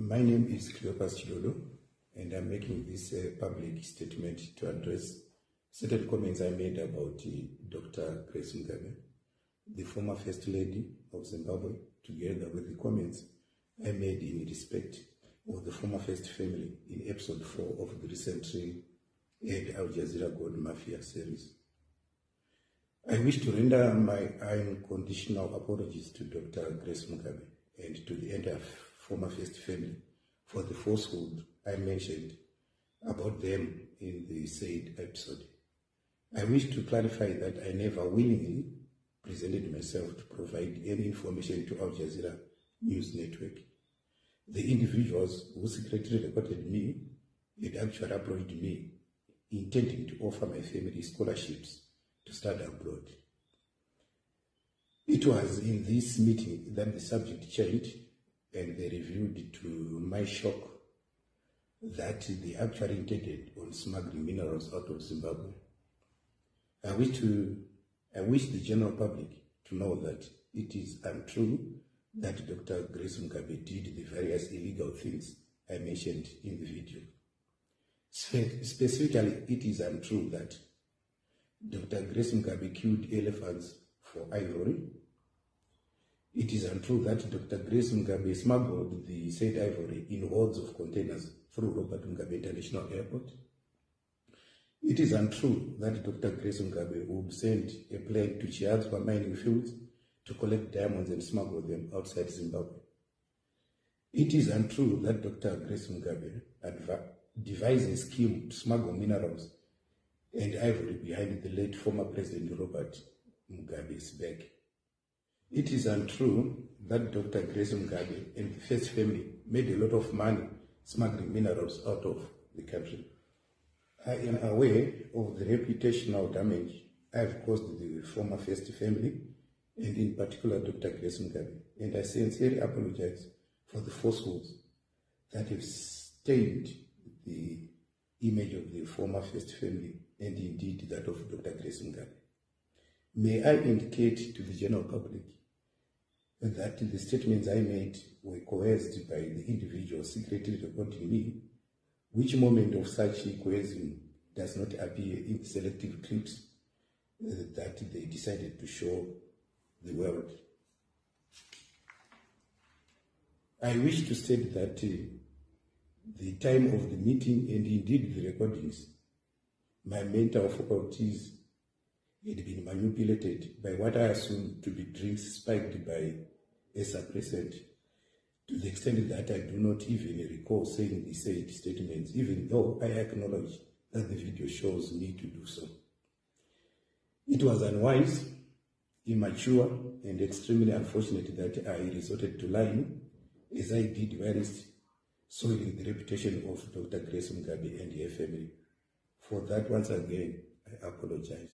My name is Cleopas Chilolo, and I'm making this uh, public statement to address certain comments I made about uh, Dr. Grace Mugabe, the former First Lady of Zimbabwe, together with the comments I made in respect of the former First Family in episode 4 of the recently aired Al Jazeera Gold Mafia series. I wish to render my unconditional apologies to Dr. Grace Mugabe and to the entire former First Family for the falsehood I mentioned about them in the said episode. I wish to clarify that I never willingly presented myself to provide any information to Al Jazeera News Network. The individuals who secretly recorded me had actually approached me intending to offer my family scholarships to study abroad. It was in this meeting that the subject changed and they revealed to my shock that they actually intended on smuggling minerals out of Zimbabwe. I wish to I wish the general public to know that it is untrue that Dr. Grace Mugabe did the various illegal things I mentioned in the video. Spe specifically, it is untrue that Dr. Grace Mugabe killed elephants for ivory it is untrue that Dr. Grace Mugabe smuggled the said ivory in hordes of containers through Robert Mugabe International Airport. It is untrue that Dr. Grace Mugabe would send a plane to Chiadzwa mining fields to collect diamonds and smuggle them outside Zimbabwe. It is untrue that Dr. Grace Mugabe devised a scheme to smuggle minerals and ivory behind the late former President Robert Mugabe's back. It is untrue that Dr. Grace Mugabe and the first family made a lot of money smuggling minerals out of the country. I am aware of the reputational damage I have caused the former first family, and in particular Dr. Grace Mugabe, and I sincerely apologize for the falsehoods that have stained the image of the former first family and indeed that of Dr. Grace Mugabe. May I indicate to the general public that the statements I made were coerced by the individual secretly recording me, which moment of such coercion does not appear in selective clips uh, that they decided to show the world. I wish to state that uh, the time of the meeting and indeed the recordings, my mental faculties had been manipulated by what I assumed to be drinks spiked by a suppressant to the extent that I do not even recall saying the said statements, even though I acknowledge that the video shows me to do so. It was unwise, immature, and extremely unfortunate that I resorted to lying, as I did whilst soiling the reputation of Dr. Grace Mugabe and her family. For that, once again, I apologize.